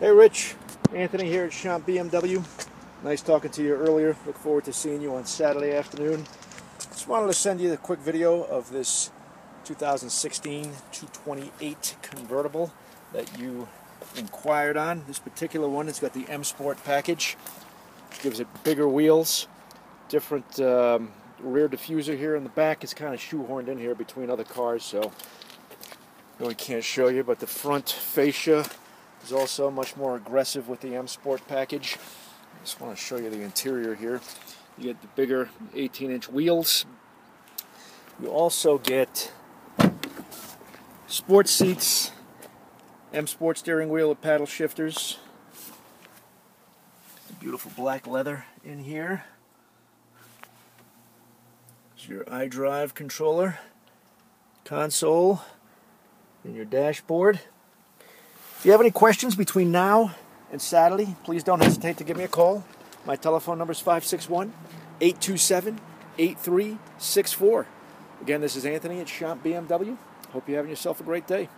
Hey Rich, Anthony here at Schomp BMW. Nice talking to you earlier. Look forward to seeing you on Saturday afternoon. Just wanted to send you a quick video of this 2016 228 convertible that you inquired on. This particular one, it's got the M Sport package. Gives it bigger wheels, different um, rear diffuser here in the back. It's kind of shoehorned in here between other cars, so really can't show you. But the front fascia is also much more aggressive with the M Sport package. I just want to show you the interior here. You get the bigger 18 inch wheels. You also get sports seats, M Sport steering wheel with paddle shifters. Beautiful black leather in here. Your iDrive controller, console, and your dashboard. If you have any questions between now and Saturday, please don't hesitate to give me a call. My telephone number is 561 827 8364. Again, this is Anthony at Schomp BMW. Hope you're having yourself a great day.